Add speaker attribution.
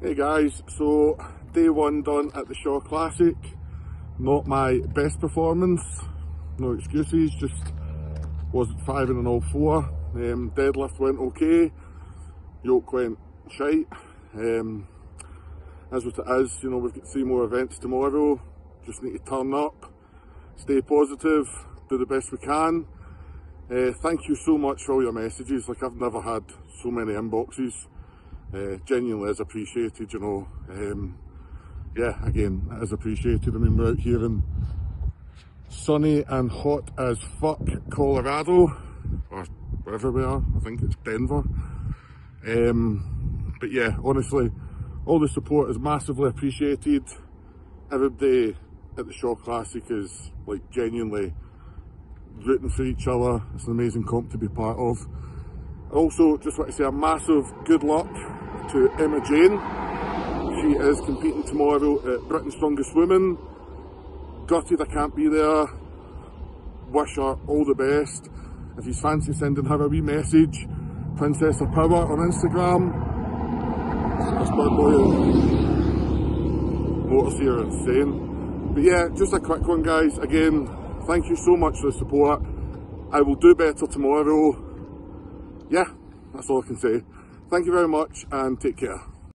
Speaker 1: Hey guys, so day one done at the Shaw Classic. Not my best performance, no excuses, just wasn't firing on all four. Um, deadlift went okay, yoke went shite. Um, as what it is, you know, we've got three more events tomorrow. Just need to turn up, stay positive, do the best we can. Uh, thank you so much for all your messages. Like I've never had so many inboxes uh, genuinely is appreciated, you know. Um, yeah, again, it is appreciated. I mean, we're out here in sunny and hot as fuck Colorado, or wherever we are, I think it's Denver. Um, but yeah, honestly, all the support is massively appreciated. Everybody at the Shaw Classic is like genuinely rooting for each other. It's an amazing comp to be part of. Also, just want to say a massive good luck to Emma Jane. She is competing tomorrow at Britain's Strongest Woman. Gutted I can't be there. Wish her all the best. If you fancy sending her a wee message, Princess of Power on Instagram. Bad boy motors here are insane. But yeah, just a quick one guys. Again, thank you so much for the support. I will do better tomorrow. Yeah, that's all I can say. Thank you very much and take care.